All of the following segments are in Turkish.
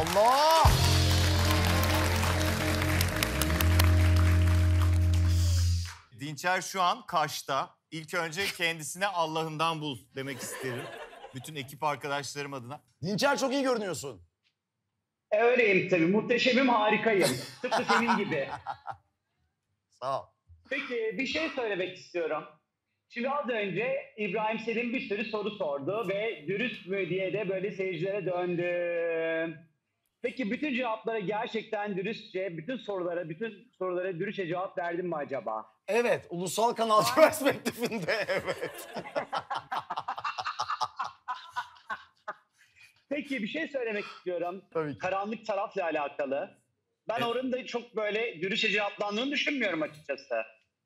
Allah! Dinçer şu an Kaş'ta. İlk önce kendisine Allah'ından bul demek isterim. Bütün ekip arkadaşlarım adına. Dinçer çok iyi görünüyorsun. E, öyleyim tabii. Muhteşemim, harikayım. Tıpkı senin gibi. Sağ ol. Peki bir şey söylemek istiyorum. Şimdi az önce İbrahim Selim bir sürü soru sordu ve dürüst mü diye de böyle seyircilere döndüm. Peki bütün cevaplara gerçekten dürüstçe, bütün sorulara, bütün sorulara dürüstçe cevap verdin mi acaba? Evet, ulusal kanal perspektifinde evet. Peki bir şey söylemek istiyorum. Tabii ki. Karanlık tarafla alakalı. Ben Evet. oranın da çok böyle dürüstçe cevaplandığını düşünmüyorum açıkçası.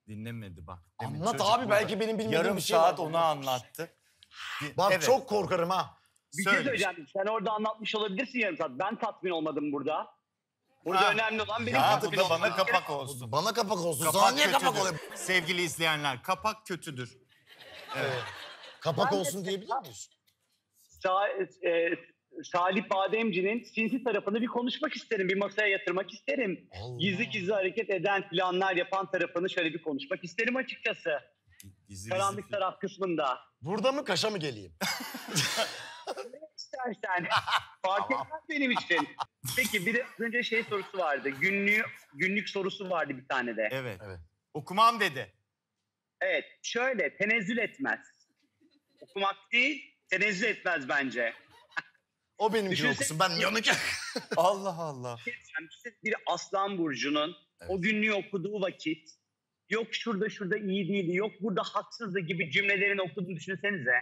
Dinlemedi bak. Demin Anlat çocuk abi, burada belki benim bilmediğim Yarım bir şey saat var. onu anlattı. Di- Bak Evet, çok korkarım ha. Bir şey söylemiş. söyleyeceğim. Sen orada anlatmış olabilirsin yarım saat. Ben tatmin olmadım burada. Burada Ha. önemli olan benim Ya tatmin da bana olmam. kapak olsun. Bana kapak olsun. Sana Kapak niye kapak kötüdür. oluyor? Sevgili izleyenler kapak kötüdür. Evet. Kapak Ben de- olsun diyebilir miyiz? Sa- e, Salih Bademci'nin sinsi tarafını bir konuşmak isterim. Bir masaya yatırmak isterim. Allah. Gizli gizli hareket eden, planlar yapan tarafını şöyle bir konuşmak isterim açıkçası. Gizli Karanlık gizli. taraf kısmında. Burada mı kaşa mı geleyim? İstersen. Fark etmez benim için. Peki bir de az önce şey sorusu vardı. Günlük, günlük sorusu vardı bir tane de. Evet. Evet. Okumam dedi. Evet, şöyle tenezzül etmez. Okumak değil, tenezzül etmez bence. O benimki Düşünsene- okusun. Ben yanık. Allah Allah. Yani siz bir aslan burcunun o günlüğü okuduğu vakit yok şurada şurada iyi değildi, yok burada haksızdı gibi cümlelerini okuduğunu düşünsenize.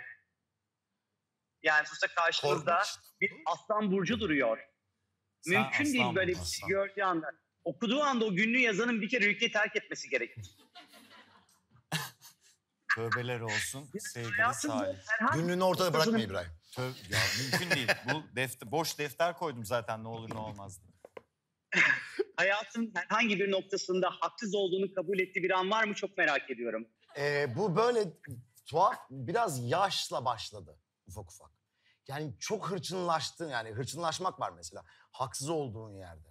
Yani sonuçta karşınızda Korkunç. bir aslan burcu duruyor. Sen Mümkün değil böyle bir şey gördüğü anda. Okuduğu anda o günlüğü yazanın bir kere ülkeyi terk etmesi gerekir. Tövbeler olsun sevgili Salih. Günlüğünü ortada bırakma İbrahim. Töv ya mümkün değil. Bu defter, boş defter koydum zaten ne olur ne olmaz diye. hayatın herhangi bir noktasında haksız olduğunu kabul ettiği bir an var mı çok merak ediyorum. Ee, bu böyle tuhaf biraz yaşla başladı ufak ufak. Yani çok hırçınlaştın yani hırçınlaşmak var mesela. Haksız olduğun yerde.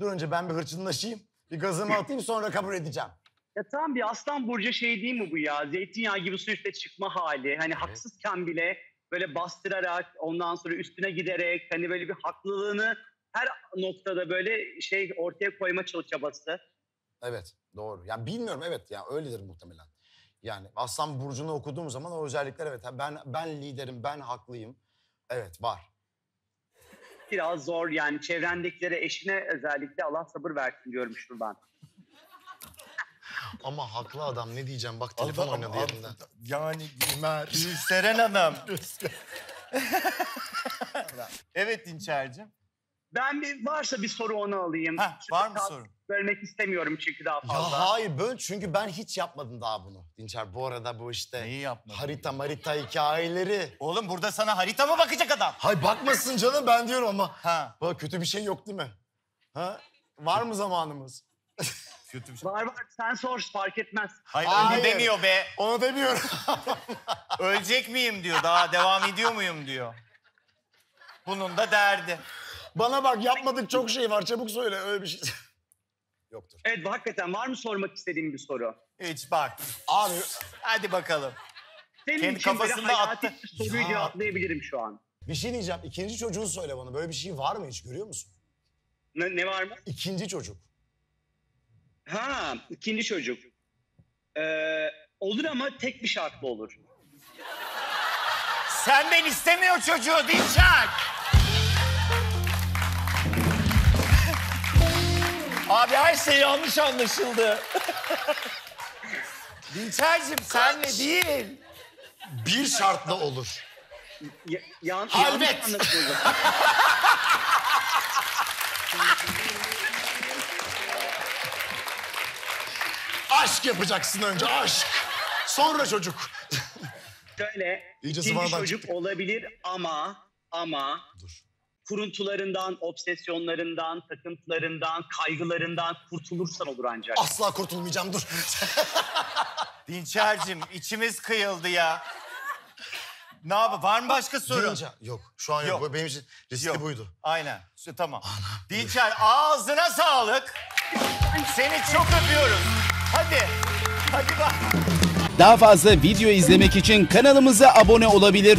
Dur önce ben bir hırçınlaşayım. Bir gazımı atayım sonra kabul edeceğim. Ya tam bir aslan burcu şey değil mi bu ya? Zeytinyağı gibi su üstüne çıkma hali. Hani haksızken bile böyle bastırarak ondan sonra üstüne giderek hani böyle bir haklılığını her noktada böyle şey ortaya koyma çaba- çabası. Evet doğru. Yani bilmiyorum evet yani öyledir muhtemelen. Yani Aslan Burcu'nu okuduğum zaman o özellikler evet ben ben liderim ben haklıyım. Evet var. Biraz zor yani çevrendekilere eşine özellikle Allah sabır versin diyorum şuradan. Ama haklı adam ne diyeceğim bak telefon Adam- oynadı yerinden. Yani Gülseren Hanım. evet Dinçer'cim. Ben bir varsa bir soru onu alayım. Heh, var mı sorun? Bölmek istemiyorum çünkü daha Ya fazla. hayır böyle çünkü ben hiç yapmadım daha bunu. Dinçer bu arada bu işte Neyi yapmadın? harita marita hikayeleri. Oğlum burada sana harita mı bakacak adam? Hay bakmasın canım ben diyorum ama. Ha. Bak kötü bir şey yok değil mi? Ha? Var mı zamanımız? Kötü bir şey. Var var sen sor fark etmez. Hayır, Hayır. öyle demiyor be. Onu demiyorum. Ölecek miyim diyor. Daha devam ediyor muyum diyor. Bunun da derdi. Bana bak yapmadık çok şey var çabuk söyle öyle bir şey. Yoktur. Evet hakikaten var mı sormak istediğin bir soru? Hiç bak. Abi Hadi bakalım. Senin Kendi için böyle kafasında hayati attı. bir soruyu Ya. cevaplayabilirim şu an. bir şey diyeceğim. İkinci çocuğu söyle bana. Böyle bir şey var mı hiç görüyor musun? Ne, ne var mı? İkinci çocuk. Ha ikinci çocuk. Ee, olur ama tek bir şartla olur. Senden istemiyor çocuğu Dinçer. Abi her şey yanlış anlaşıldı. Dinçer'cim senle değil. Bir şartla olur. Ya, yan, Halvet. Aşk yapacaksın önce aşk. Sonra çocuk. Şöyle İyice ikinci zıvanadan çocuk çıktık. olabilir ama ama Dur. Kuruntularından, obsesyonlarından, takıntılarından, kaygılarından kurtulursan olur ancak. Asla kurtulmayacağım dur. Dinçer'cim içimiz kıyıldı ya. Ne yapalım? Var mı başka soru? Deyince yok şu an yok. Yok. Bu Benim için riskli Yok. buydu. Aynen. İşte tamam. Dinçer ağzına sağlık. Seni çok öpüyoruz. Hadi. Hadi bak. Daha fazla video izlemek için kanalımıza abone olabilir.